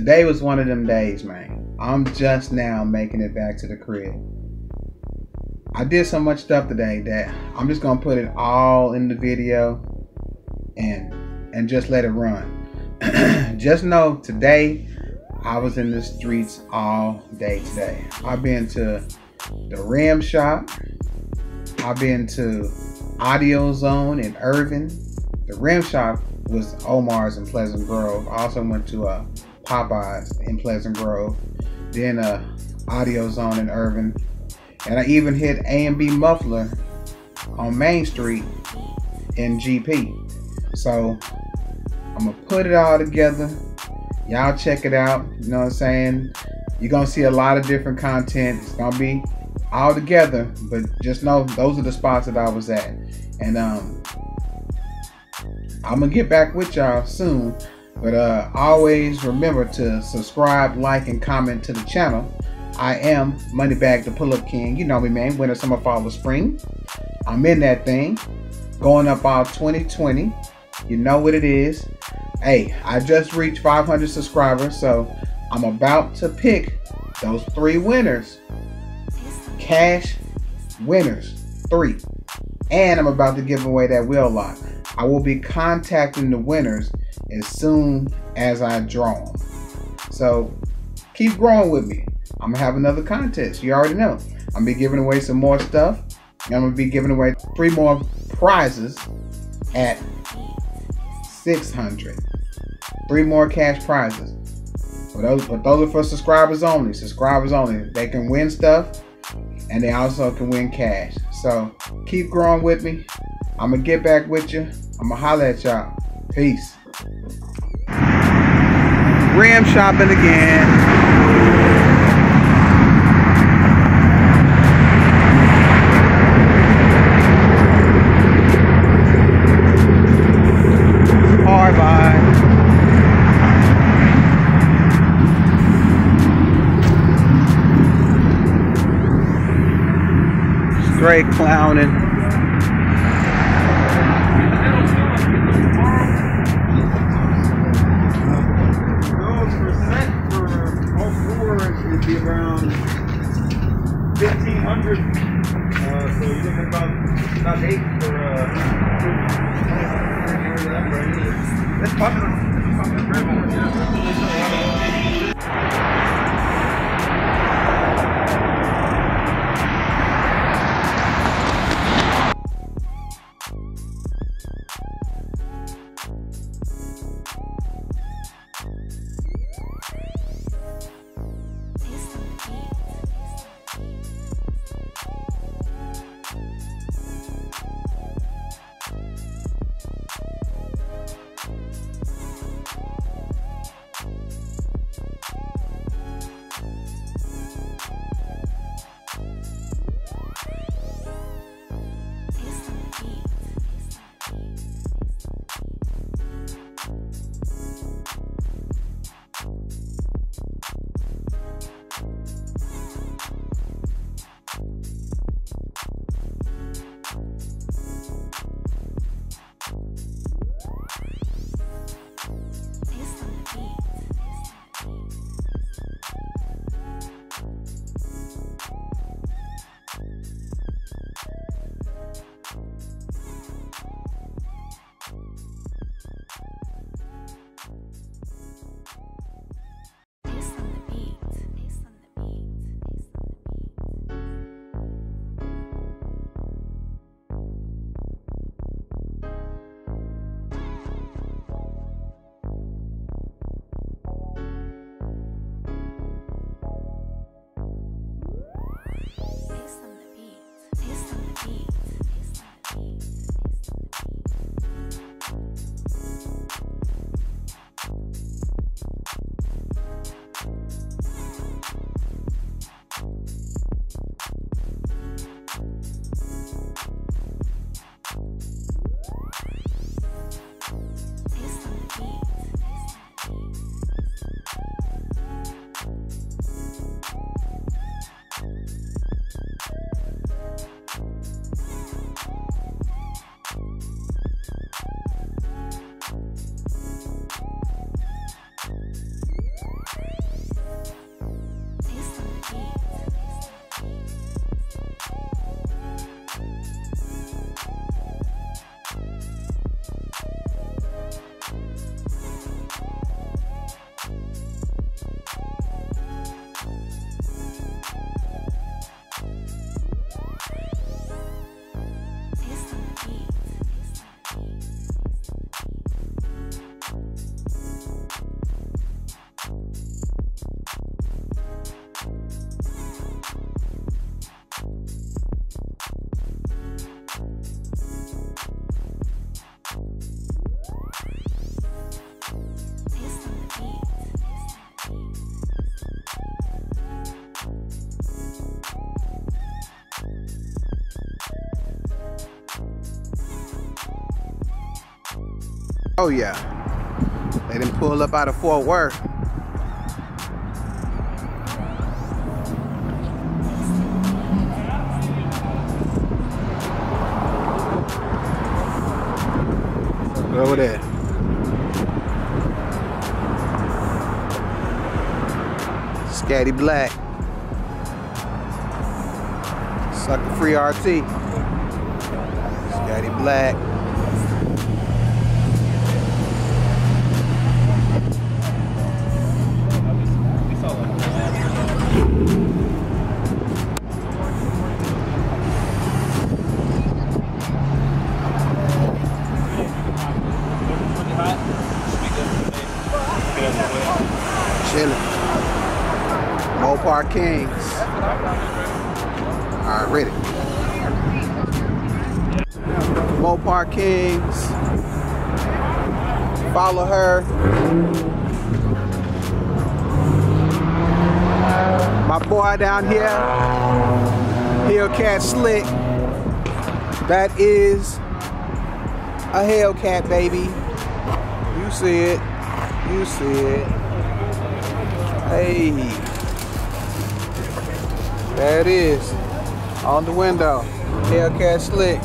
Today was one of them days, man. I'm just now making it back to the crib. I did so much stuff today that I'm just gonna put it all in the video and and just let it run. just know today I was in the streets all day today. I've been to the Rim Shop. I've been to Audio Zone in Irving. The Rim Shop was Omar's in Pleasant Grove. I also went to uh, Popeyes in Pleasant Grove. Then uh, Audio Zone in Irving. And I even hit A&B Muffler on Main Street in GP. So I'm gonna put it all together. Y'all check it out. You know what I'm saying? You're gonna see a lot of different content. It's gonna be all together, but just know those are the spots that I was at. And um I'm gonna get back with y'all soon. But uh always remember to subscribe, like, and comment to the channel. I am Moneybag the Pull Up King. You know me, man. Winter, summer, fall, or spring. I'm in that thing. Going up all 2020. You know what it is. Hey, I just reached 500 subscribers, so I'm about to pick those three winners. Cash winners. Three. And I'm about to give away that wheel lock. I will be contacting the winners as soon as I draw them. So keep growing with me. I'm gonna have another contest. You already know. I'm gonna be giving away some more stuff. I'm gonna be giving away three more prizes at 600. Three more cash prizes. Those, but those are for subscribers only. Subscribers only. They can win stuff, and they also can win cash. So keep growing with me. I'm gonna get back with you. I'm gonna holler at y'all. Peace. Ram shopping again. Straight clowning. Oh yeah. They didn't pull up out of Fort Worth. Over there. Scatty Black. Sucker Free RT. Scatty Black. Mopar Kings. Follow her. My boy down here, Hellcat Slick. That is a Hellcat, baby. You see it. You see it. Hey. There it is. On the window. Hellcat Slick.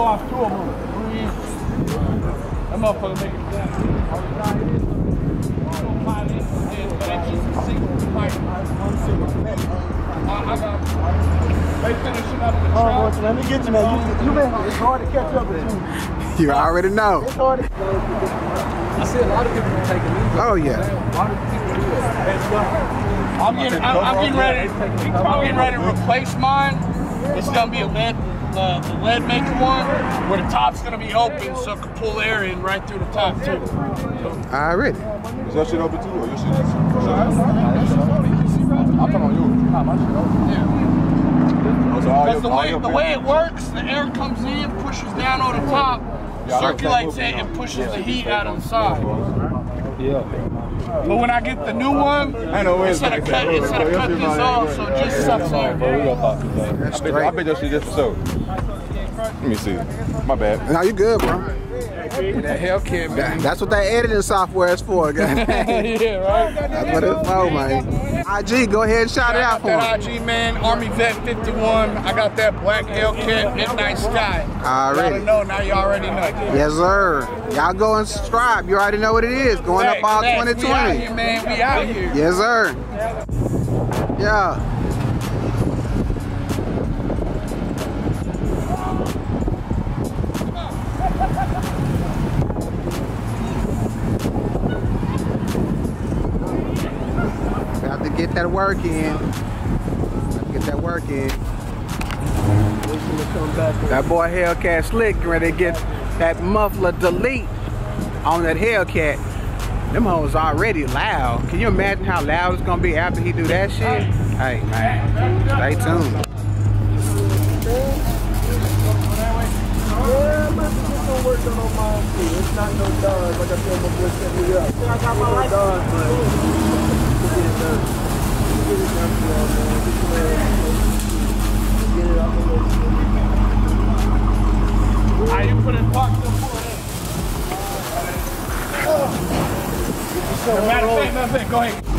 You lost two of them. Three. That motherfucker make it down. Five inches, but that just a single pipe. I I got. They finishing up the Oh, truck. boy, let me get you man. You, you been, it's hard to catch up with you. You already know. It's hard to I see a lot of people taking these. Oh yeah. A lot of people do it. I'm getting, I'm, I'm getting ready. I'm getting ready to replace mine. It's gonna be a lead, uh, the lead maker one, where the top's gonna be open, so it can pull air in right through the top too. Already. Is that shit open too, or your shit is? I'm talking about yours. Nah, my shit open. Yeah. Oh, so all Because your- the way the way it works, the air comes in, pushes down on the top, Yeah, circulates it, and pushes know. the heat out of the side. Yeah. But when I get the new one, I know it's instead of cut, instead of cut this off, so it just sucks air. I bet, I bet your shit just for so. Let me see. My bad. Now you good, bro. That Hellcat, man. That's what that editing software is for, guys. yeah, right. That's what it's for, man. IG, go ahead and shout it out for that him. IG man, Army Vet 51. I got that black Hellcat Midnight Sky. Already. Y'all know now. You already know. Yes, sir. Y'all go and subscribe. You already know what it is. Going up all Facts, facts. We out 2020. here, man. We out here. Yes, sir. Yeah. Get that work in. Get that work in. That boy Hellcat Slick ready to get that muffler delete on that Hellcat. Them hoes already loud. Can you imagine how loud it's gonna be after he do that shit? Hey man, stay tuned. Just on mine too. It's not no dodge. Like I said, my boy set me up. I got my life. Dodge, but ass, Get it out the for it? Matter of go ahead.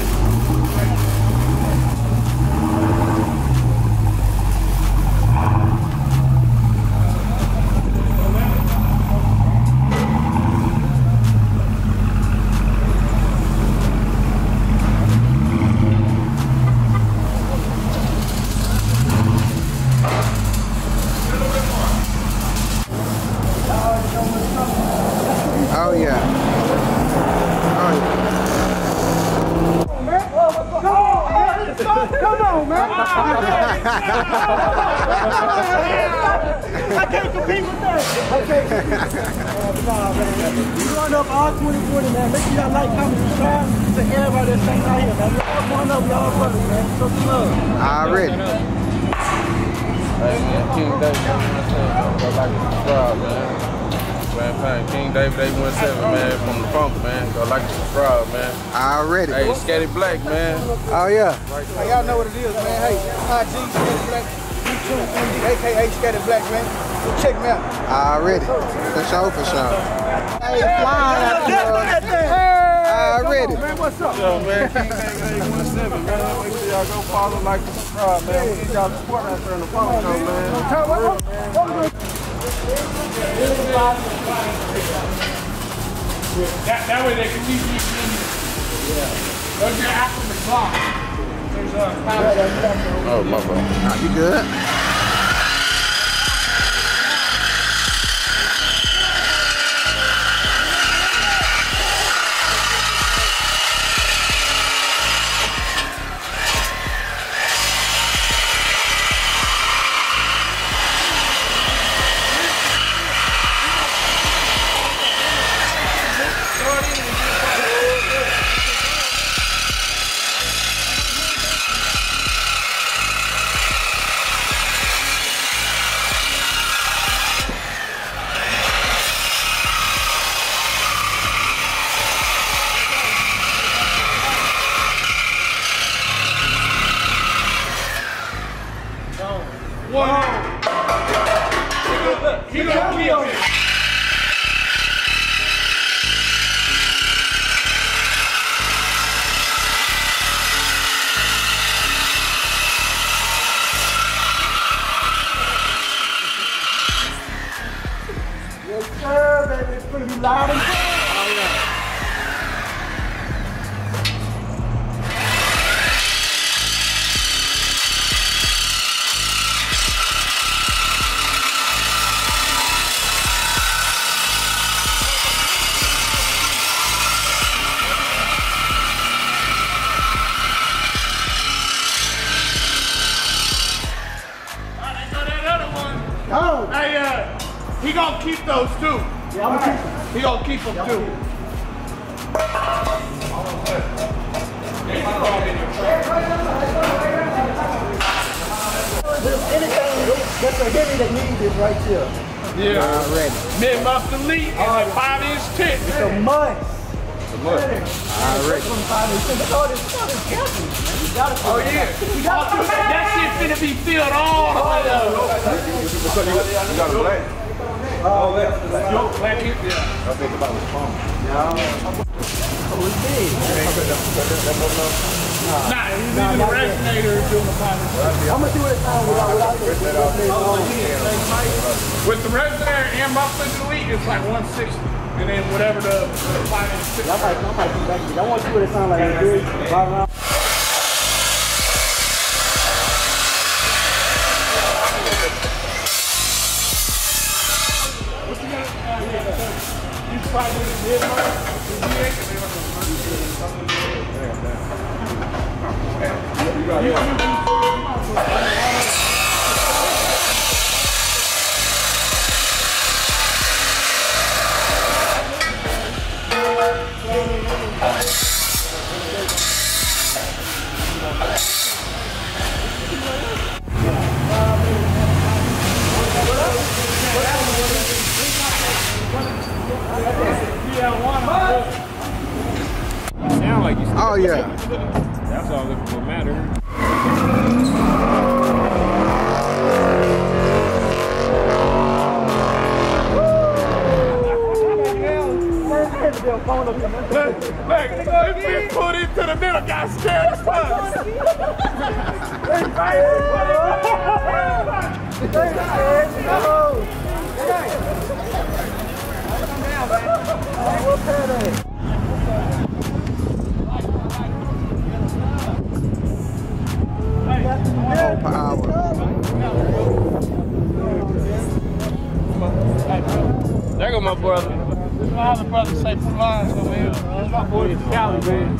617, man, from the funk, man. Go like and subscribe, man. Already. Hey, Scatty Black, man. Oh, yeah. Right hey, y'all know what it is, man. Hey, IG, Scatty Black, YouTube, MD, AKA Scatty Black, man. So check me out. I Already. For sure, for sure. Hey, flying out the hey, Already. On, man, what's up? Yo, man, King Bang 817, man. Make sure y'all go follow, like, and subscribe, man. We need y'all support right there in the phone, man. Come on, man. Thank you. That, that way they can leave you in. Yeah. Those are after the clock. There's a power. Oh, my bad. Nah, you good? It. He gonna keep them too. There's anything that's a heavy that needs this right here. Yeah. Already. Mid muffler delete and a five inch tip. It's a must. Already. Look all this stuff is heavy, man. You gotta Oh yeah. That shit finna be filled all the way up. You got hip, yeah. I think about his phone. Power. I'm gonna do it the With the resonator and muffler delete, it's like 160. And then whatever the, the five back to it. I want to it sounds like. Right That's all that will matter. Look, look, been put into the middle, got scared as fuck. More power. There go my brother. This is my other brother say put lines over here. That's my boy Cali, man.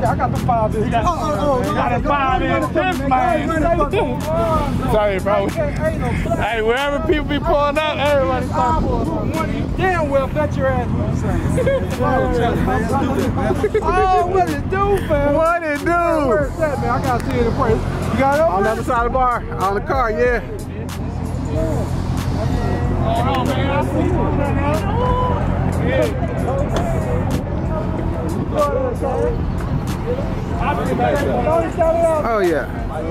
Yeah, I got the five inch. got- oh, oh, got a five inch tip, man. Sorry, bro. Hey, wherever people be pulling out, everybody start pulling. Damn well, bet your ass what I'm saying. oh, what it do, fam? What it do? Where's that, man? I gotta see it in person. You got it On the other side of the bar, on the car, yeah. Hold on, man. I see you. Yeah. Oh yeah. Hey,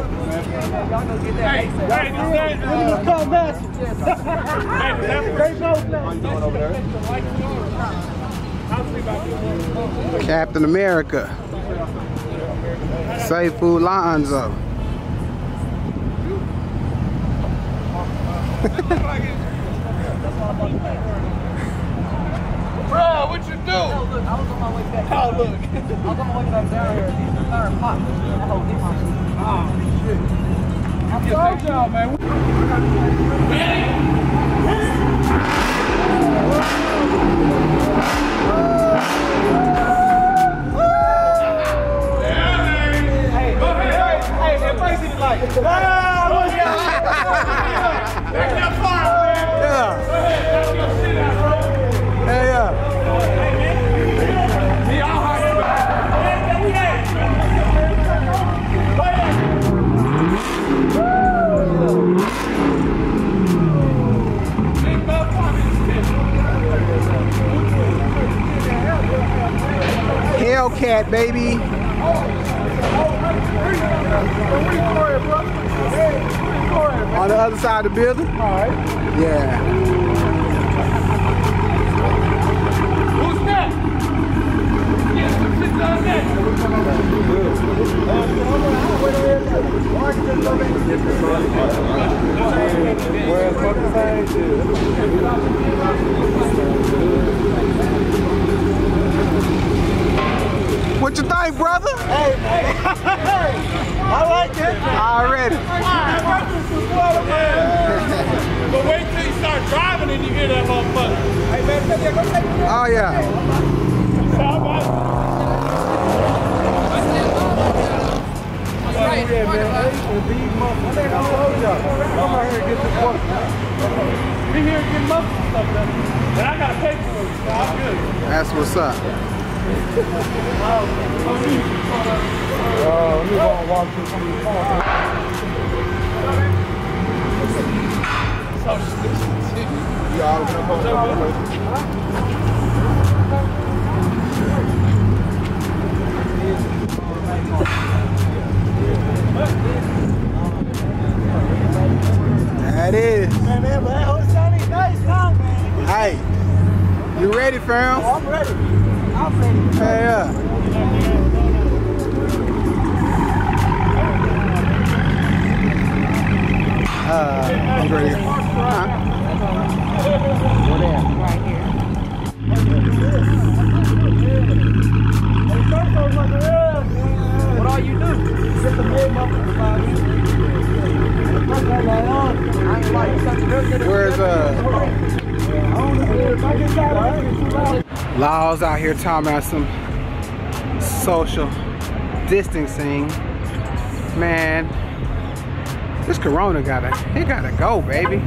hey, this guy, Come back. They. Captain America. Seifu Lonzo. bro, what you do? Oh, look, I was on my way back. Oh, look. I was on my way back down here. Third pop. That whole thing, my I told y'all, man. Already. But wait till you start driving and you hear that motherfucker. Oh yeah. Yeah, man. And. I think I'm gonna hold y'all. I'm out here to get this work. We here getting up and stuff done. And I got to pay for it, so I'm good. That's what's up. Oh, you gonna walk through some of these That is. Man, man, but that whole nice now, man. Hey, you ready, fam? I'm ready. I'm ready. Hey, yeah. Uh, I'm ready. Huh? Where's uh. Laws out here talking about some social distancing? Man, this Corona gotta it gotta go, baby.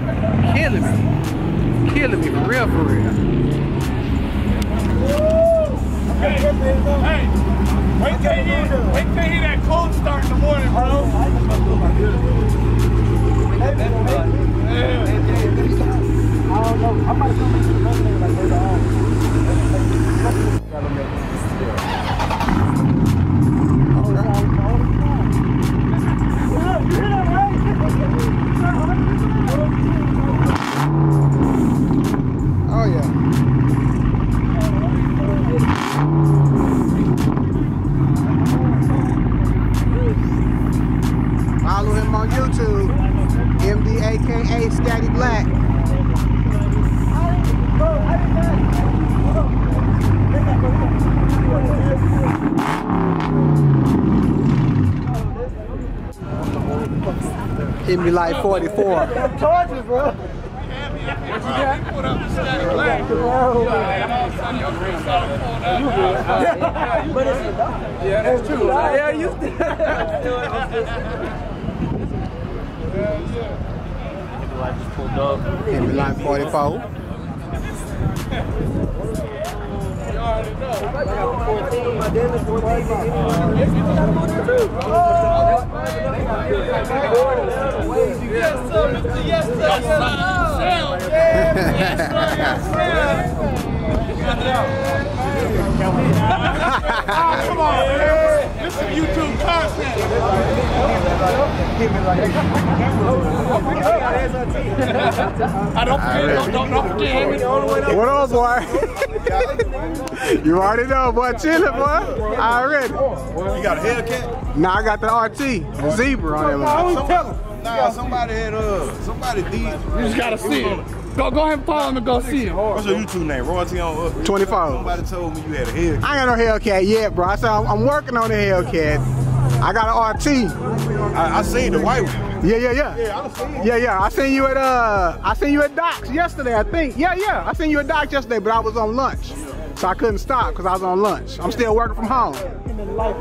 Killing me, killing me for real, for real. Hey, hey, wait till you hear, wait till you hear that cold start in the morning, bro. I don't know. I might come into the resident like later on. Me like 44. Charges, bro. Up the static leg. That's true. Yeah, you Hit me like 44. Yes, sir, Mr. Yes, sir. Yes, sir. Yes, sir. Yes, sir. Come on, man. YouTube content. I don't forget, don't, don't, don't forget him. What up, boy? you already know, boy. Chillin', boy. Already. You got a Hellcat? Now I got the RT, the zebra on there. Some, nah, somebody had uh, somebody did. You just gotta see it. Go, go ahead and follow him and go see him. What's your YouTube name? Royalty on uh, 24. Somebody told me you had a Hellcat. I ain't got no Hellcat yet, bro. I said I'm, I'm working on the Hellcat. I got an RT. I, I seen the white one. Yeah, yeah, yeah. Yeah, I seen. Yeah, yeah. I seen you at uh, I seen you at Doc's yesterday. I think. Yeah, yeah. I seen you at Doc's yesterday, but I was on lunch, so I couldn't stop because I was on lunch. I'm still working from home. My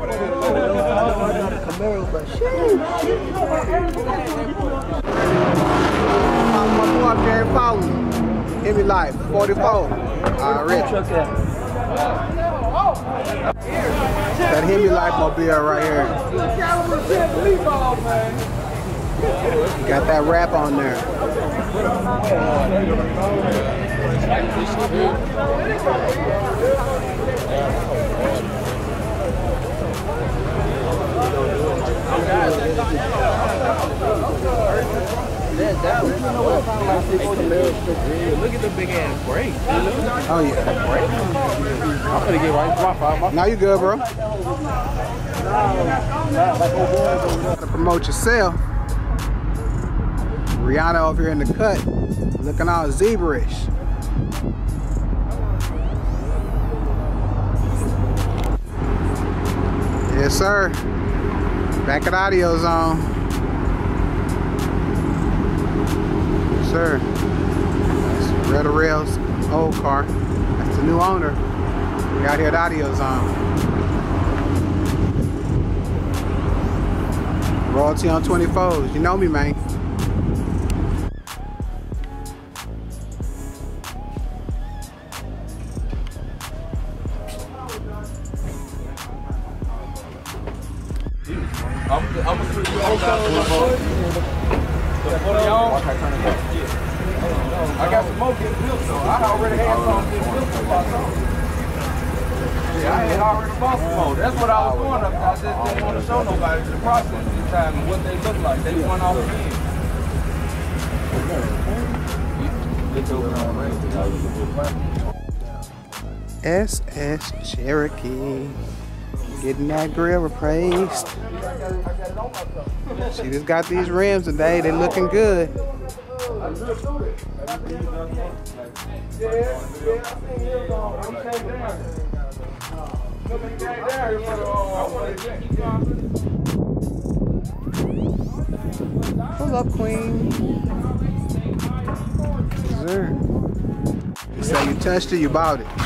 boy Gary Fowler, Heavy Life, 44. Already. That Heavy Life mobile right here. Got that wrap on there. Look at the big ass brake. Oh yeah. I'm gonna get right my five. Now you good, bro. Gotta promote yourself. Rihanna over here in the cut, looking all zebra-ish. Yes, sir. Back at Audio Zone. Sir. That's Red Rails old car. That's the new owner. We out here at Audio Zone. Royalty on 24s. You know me, man. I got some more getting built though. I already had some built so far. Yeah, I had already bought some more. That's what I was doing. I just didn't want to show nobody the process this time and what they look like. They went off again. SS Cherokee. Getting that grill replaced. She just got these rims today. They looking good. Pull up, Queen. Yes, sir. You say you touched it, you bought it.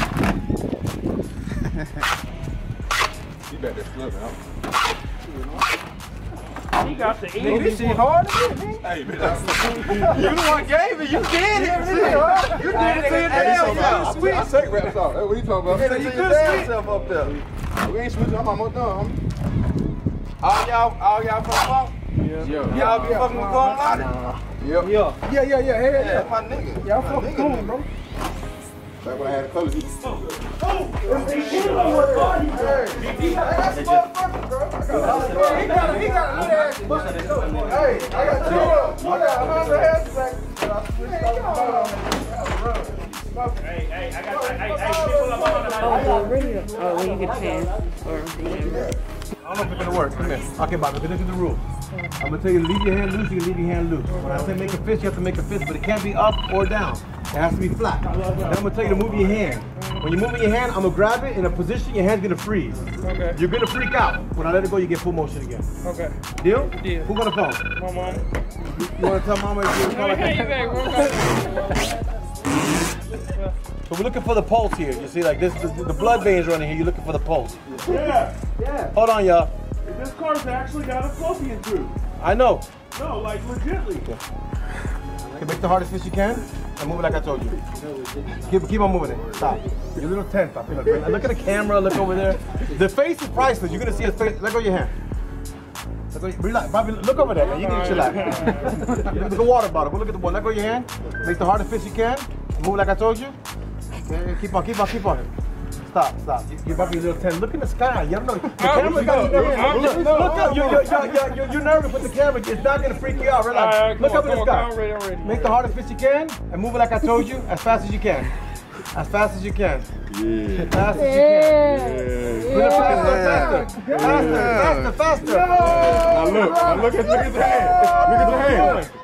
You better flip out. He got the Nigga, this shit hard to get, man. Hey, man. You the one gave it. You did it. You did it to your damn self. I, I take raps off. Hey, what you talking about? You did it to your damn self up there. We ain't switching. I'm almost done. homie. All y'all, all y'all from the phone? Yeah. Y'all be fucking with phone lot? Yep. Yeah, yeah, yeah, yeah. Hey, Yeah, yeah. my nigga. Y'all My fucking nigga, cool, nigga. bro. Back when I had a color. Oh, the radio. Oh, when you get chance or whatever. I don't know if it's gonna work. Come here. Okay, Bobby, this is the rule. I'm gonna tell you to leave your hand loose, you can leave your hand loose. When I say make a fist, you have to make a fist, but it can't be up or down. It has to be flat. Then I'm gonna tell you to move your hand. When you're moving your hand, I'm gonna grab it in a position, your hand's gonna freeze. Okay. You're gonna freak out. When I let it go, you get full motion again. Okay. Deal? Deal. Who got a phone? My mom. You wanna tell mama if you call like Hey, you back. We're So we're looking for the pulse here. You see, like this, the, the blood veins running here. You're looking for the pulse. Yeah, yeah. Hold on, y'all. This car's actually got a fallopian tube. I know. No, like legitly. Okay, make the hardest fist you can and move it like I told you. Keep, keep on moving it. Stop. You're a little. I feel like. Look at the camera. Look over there. The face is priceless. You're gonna see his face. Let go your hand. Go, relax. Bobby, look over there. Man. You need to chillax. look at the water bottle. Go look at the one. Let go your hand. Make the hardest fist you can. Move like I told you. Okay, keep on, keep on, keep on. Stop, stop. You, you're about to be a little tense. Look in the sky. You don't know. The camera no, got you nervous. no, Look, no, look up. You're, you're, you're, you're, you're, you're nervous with the camera. It's not going to freak you out. Relax. All right, look come up on, in the come on, sky. come on, ready, I'm ready. Make the hardest fist you can and move it like I told you as fast as you can. As fast as you can. Yeah. As fast as you can. Do it faster, faster, faster, faster, faster. Now look, now look at look at the hand. Look at the hand.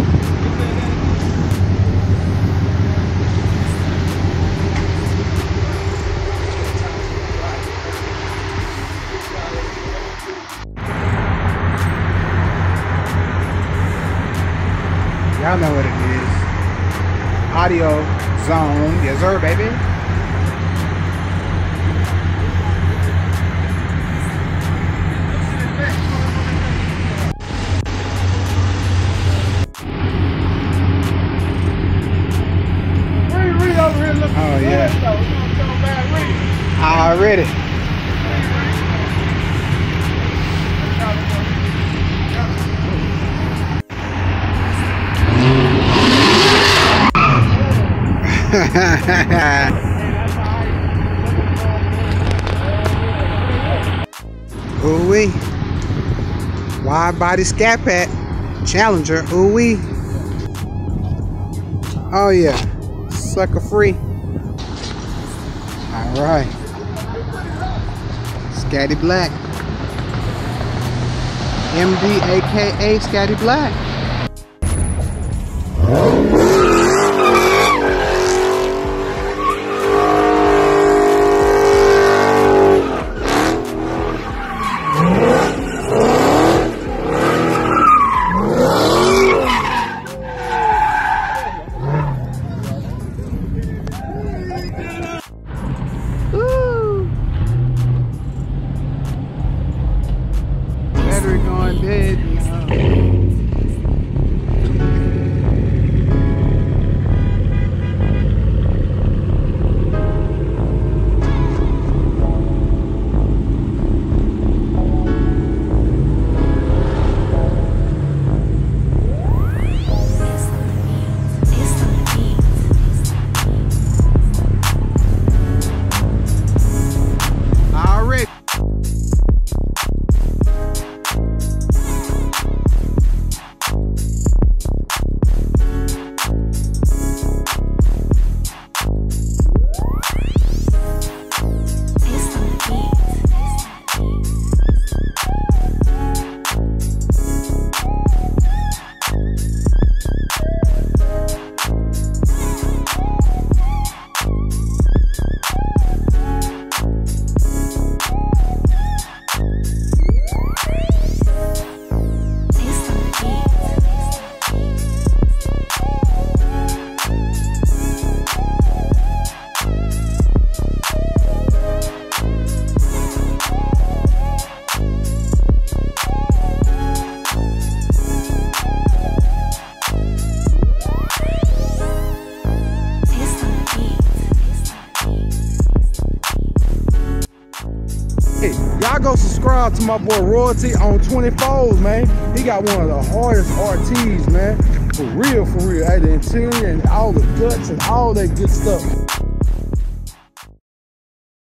Y'all know what it is. Audio zone. Yes, sir, baby. Oh, yeah. Already. Ooh wee. Wide body scat pack. Challenger. Ooh wee. Oh yeah. Sucker free. Alright. Scatty Black. MD aka Scatty Black. My boy Royalty on 24s, man. He got one of the hardest RTs, man. For real, for real. Hey, the interior and all the guts and all that good stuff.